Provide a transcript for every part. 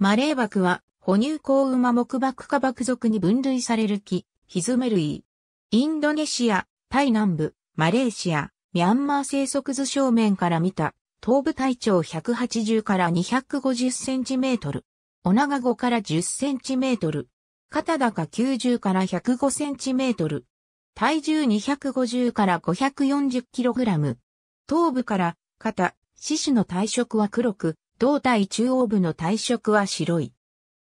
マレーバクは、哺乳項馬木爆化爆属に分類される木、ヒズメ類。インドネシア、タイ南部、マレーシア、ミャンマー生息図正面から見た、頭部体長180から250センチメートル。お長5から10センチメートル。肩高90から105センチメートル。体重250から540キログラム。頭部から肩、四肢の体色は黒く、胴体中央部の体色は白い。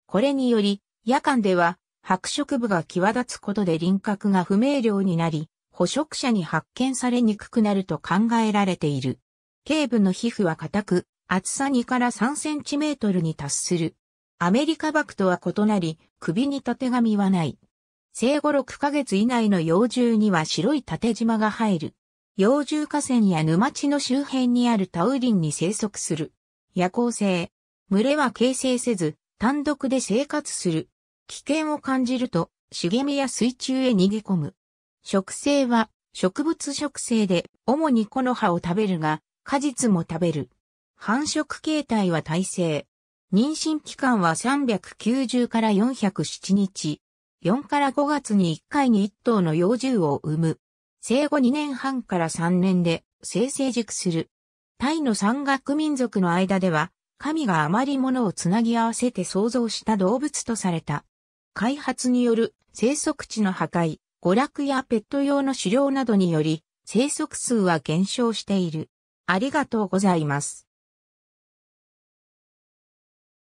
これにより、夜間では白色部が際立つことで輪郭が不明瞭になり、捕食者に発見されにくくなると考えられている。頸部の皮膚は硬く、厚さ2から3センチメートルに達する。アメリカバクとは異なり、首に縦紙はない。生後6ヶ月以内の幼獣には白い縦縞が入る。幼獣河川や沼地の周辺にあるタウ林に生息する。夜行性。群れは形成せず、単独で生活する。危険を感じると、茂みや水中へ逃げ込む。食性は植物食性で、主に木の葉を食べるが、果実も食べる。繁殖形態は耐性。妊娠期間は390から407日。4から5月に1回に1頭の幼獣を産む。生後2年半から3年で生成熟する。タイの山岳民族の間では、神があまり物をつなぎ合わせて創造した動物とされた。開発による生息地の破壊、娯楽やペット用の狩猟などにより、生息数は減少している。ありがとうございます。